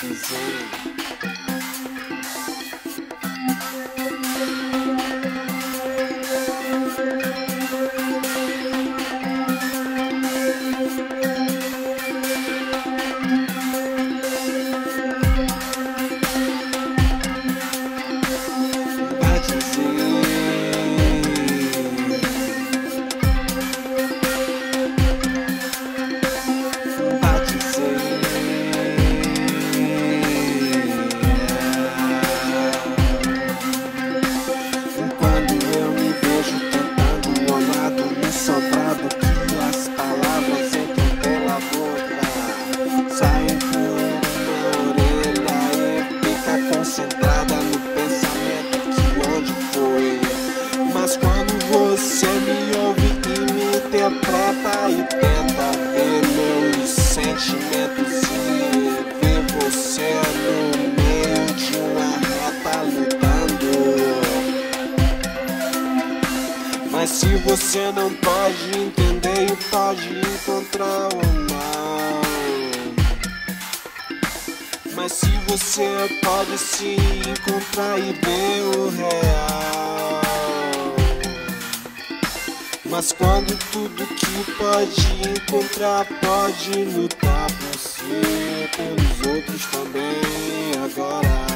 design. Interpreta e tenta ver meus sentimentos e ver você no meio de uma reta lutando. Mas se você não pode entender e pode encontrar o mal. Mas se você pode se encontrar e ver o real. Mas quando tudo que pode encontrar pode lutar por si, pelos outros também. Agora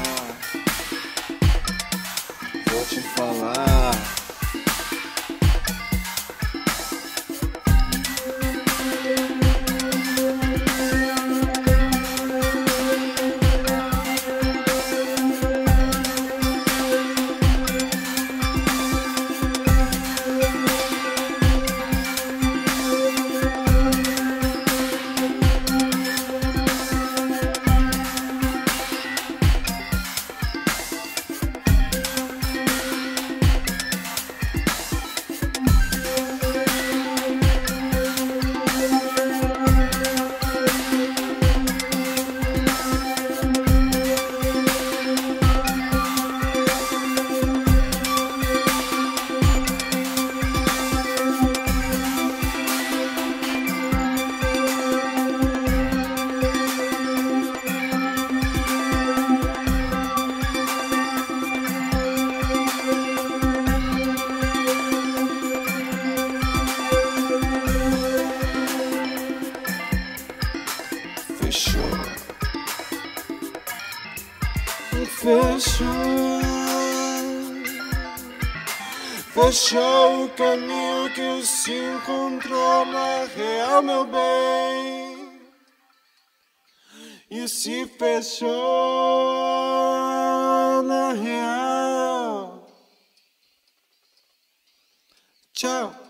vou te falar. Fechou. Fechou o caminho que se encontrou na real, meu bem. E se fechou na real. Tchau.